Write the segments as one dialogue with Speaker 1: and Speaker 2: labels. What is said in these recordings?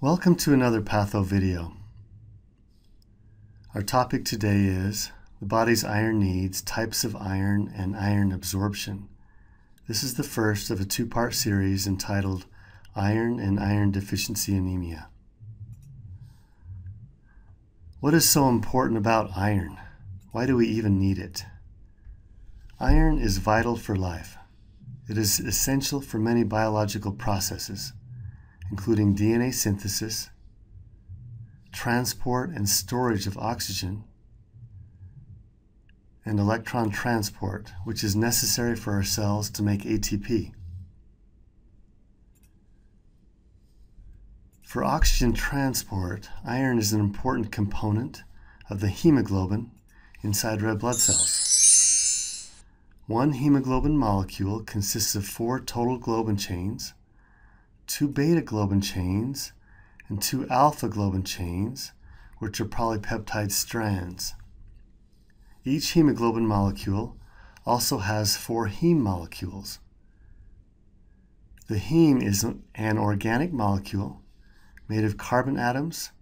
Speaker 1: Welcome to another Patho video. Our topic today is the body's iron needs, types of iron, and iron absorption. This is the first of a two-part series entitled Iron and Iron Deficiency Anemia. What is so important about iron? Why do we even need it? Iron is vital for life. It is essential for many biological processes, including DNA synthesis, transport and storage of oxygen, and electron transport, which is necessary for our cells to make ATP. For oxygen transport, iron is an important component of the hemoglobin inside red blood cells. One hemoglobin molecule consists of four total globin chains, two beta globin chains, and two alpha globin chains, which are polypeptide strands. Each hemoglobin molecule also has four heme molecules. The heme is an organic molecule made of carbon atoms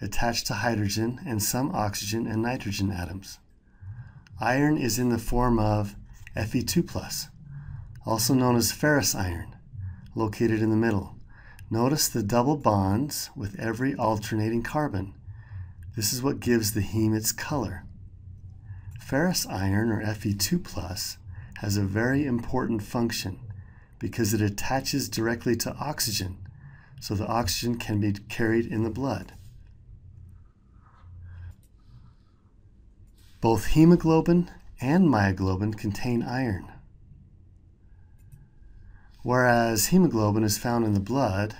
Speaker 1: attached to hydrogen and some oxygen and nitrogen atoms. Iron is in the form of Fe2+, also known as ferrous iron, located in the middle. Notice the double bonds with every alternating carbon. This is what gives the heme its color. Ferrous iron, or Fe2+, has a very important function because it attaches directly to oxygen, so the oxygen can be carried in the blood. Both hemoglobin and myoglobin contain iron. Whereas hemoglobin is found in the blood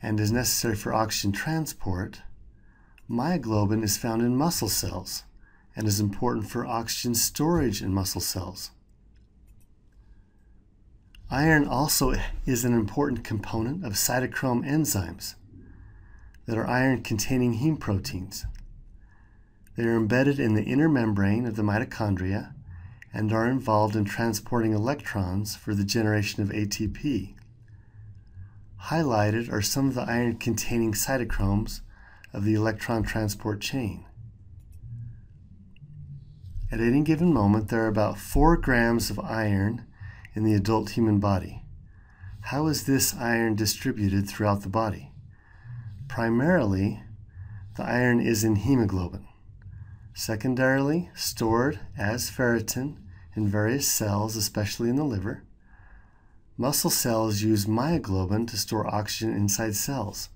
Speaker 1: and is necessary for oxygen transport, myoglobin is found in muscle cells and is important for oxygen storage in muscle cells. Iron also is an important component of cytochrome enzymes that are iron-containing heme proteins. They are embedded in the inner membrane of the mitochondria and are involved in transporting electrons for the generation of ATP. Highlighted are some of the iron-containing cytochromes of the electron transport chain. At any given moment, there are about 4 grams of iron in the adult human body. How is this iron distributed throughout the body? Primarily, the iron is in hemoglobin. Secondarily, stored as ferritin in various cells, especially in the liver. Muscle cells use myoglobin to store oxygen inside cells.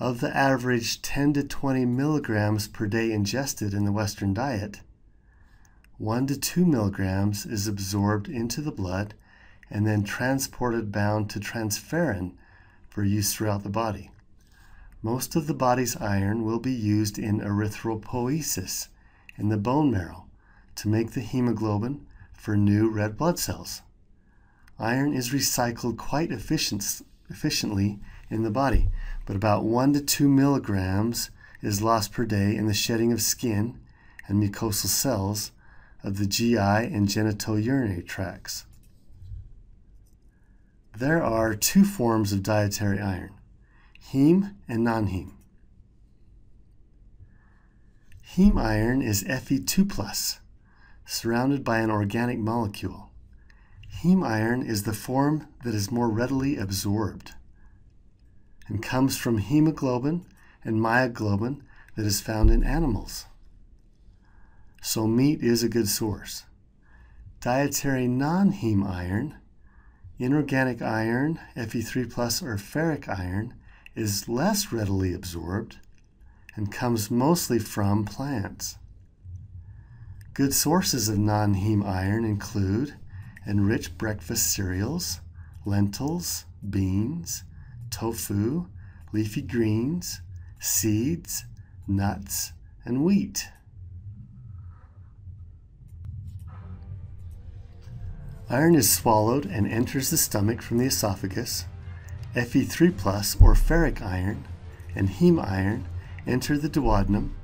Speaker 1: Of the average 10 to 20 milligrams per day ingested in the Western diet, 1 to 2 milligrams is absorbed into the blood and then transported bound to transferrin for use throughout the body. Most of the body's iron will be used in erythropoiesis in the bone marrow to make the hemoglobin for new red blood cells. Iron is recycled quite efficient, efficiently in the body, but about 1 to 2 milligrams is lost per day in the shedding of skin and mucosal cells of the GI and genitourinary tracts. There are two forms of dietary iron, heme and non-heme. Heme iron is Fe2+, surrounded by an organic molecule. Heme iron is the form that is more readily absorbed and comes from hemoglobin and myoglobin that is found in animals so meat is a good source. Dietary non-heme iron, inorganic iron, Fe3 plus or ferric iron, is less readily absorbed and comes mostly from plants. Good sources of non-heme iron include enriched breakfast cereals, lentils, beans, tofu, leafy greens, seeds, nuts, and wheat. Iron is swallowed and enters the stomach from the esophagus. Fe3 plus or ferric iron and heme iron enter the duodenum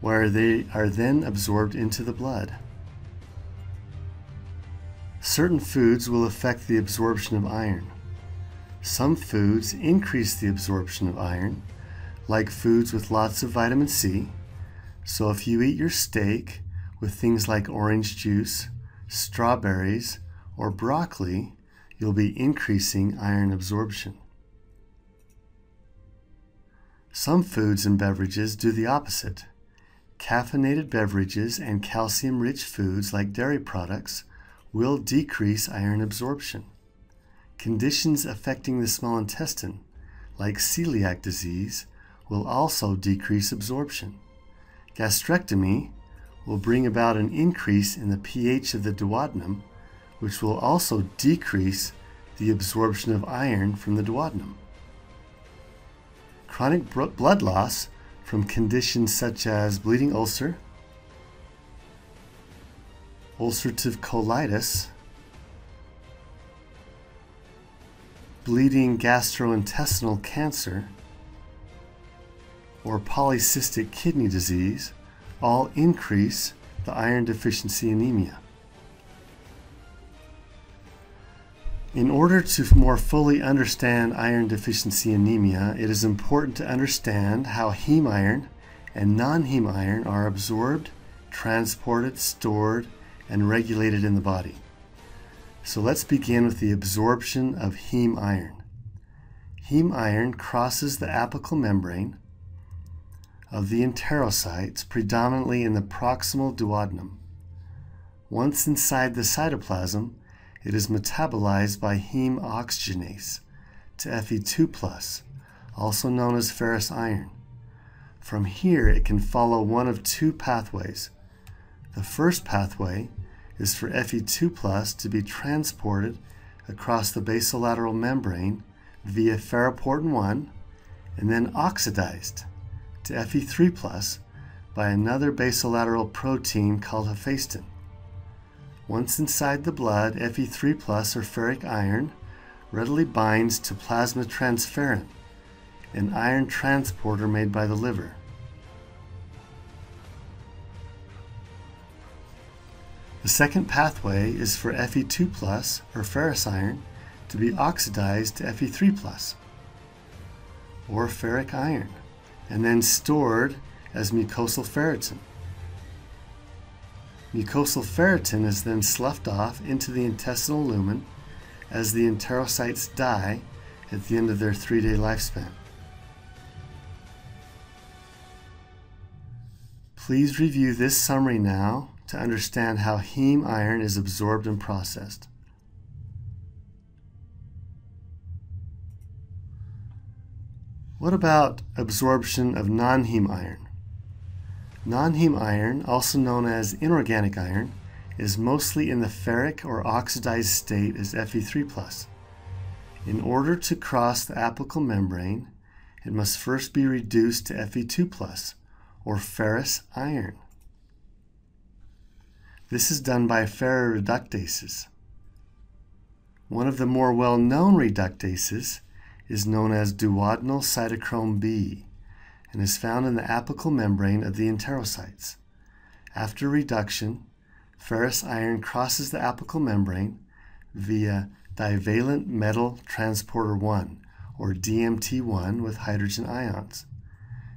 Speaker 1: where they are then absorbed into the blood. Certain foods will affect the absorption of iron. Some foods increase the absorption of iron, like foods with lots of vitamin C. So if you eat your steak with things like orange juice, strawberries, or broccoli, you'll be increasing iron absorption. Some foods and beverages do the opposite. Caffeinated beverages and calcium rich foods like dairy products will decrease iron absorption. Conditions affecting the small intestine, like celiac disease, will also decrease absorption. Gastrectomy will bring about an increase in the pH of the duodenum, which will also decrease the absorption of iron from the duodenum. Chronic blood loss from conditions such as bleeding ulcer, ulcerative colitis, bleeding gastrointestinal cancer, or polycystic kidney disease all increase the iron deficiency anemia. In order to more fully understand iron deficiency anemia, it is important to understand how heme iron and non-heme iron are absorbed, transported, stored, and regulated in the body. So let's begin with the absorption of heme iron. Heme iron crosses the apical membrane of the enterocytes, predominantly in the proximal duodenum. Once inside the cytoplasm, it is metabolized by heme oxygenase to Fe2+, also known as ferrous iron. From here, it can follow one of two pathways. The first pathway is for Fe2 to be transported across the basolateral membrane via ferroportin 1 and then oxidized to Fe3 by another basolateral protein called hephaestin. Once inside the blood, Fe3 plus or ferric iron readily binds to plasma transferrin, an iron transporter made by the liver. The second pathway is for Fe2 plus or ferrous iron to be oxidized to Fe3 plus or ferric iron and then stored as mucosal ferritin. Mucosal ferritin is then sloughed off into the intestinal lumen as the enterocytes die at the end of their three-day lifespan. Please review this summary now to understand how heme iron is absorbed and processed. What about absorption of non-heme iron? Non-heme iron, also known as inorganic iron, is mostly in the ferric or oxidized state as Fe3+. In order to cross the apical membrane, it must first be reduced to Fe2+, or ferrous iron. This is done by ferroreductases. One of the more well-known reductases is known as duodenal cytochrome B and is found in the apical membrane of the enterocytes. After reduction, ferrous iron crosses the apical membrane via divalent metal transporter 1, or DMT1, with hydrogen ions.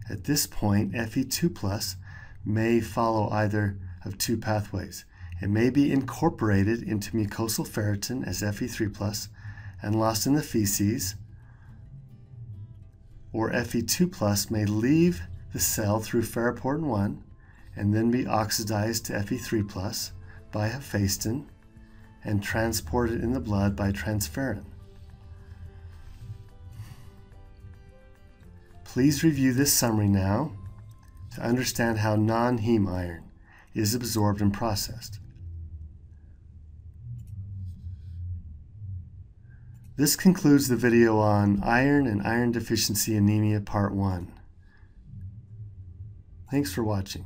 Speaker 1: At this point, Fe2 may follow either of two pathways. It may be incorporated into mucosal ferritin as Fe3 and lost in the feces, or Fe2 may leave the cell through ferroportin 1 and then be oxidized to Fe3 by hephaestin and transported in the blood by transferrin. Please review this summary now to understand how non-heme iron is absorbed and processed. This concludes the video on iron and iron deficiency anemia part 1. Thanks for watching.